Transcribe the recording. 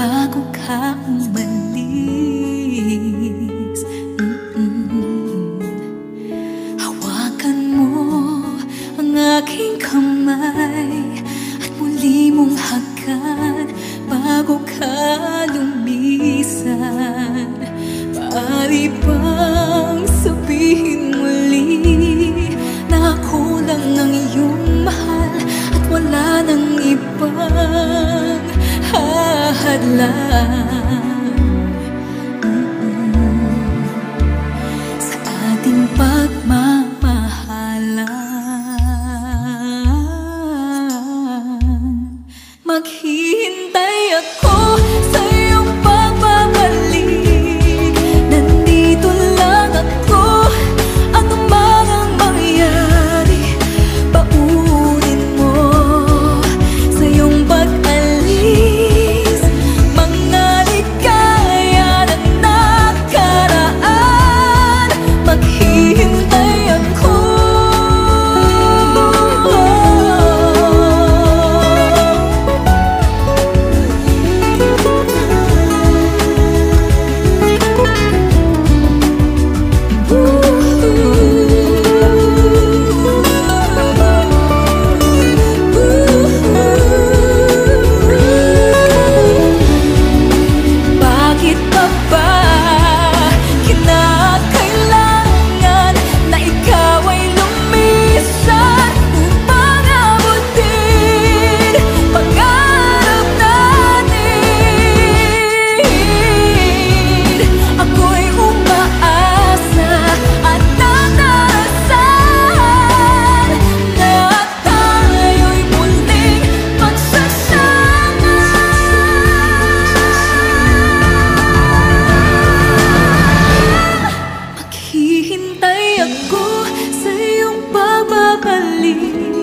bago ka umalis Mm-mm. Hawakan mo ang aking kamay At muli mong hagan bago ka lumisan Maaari love. 你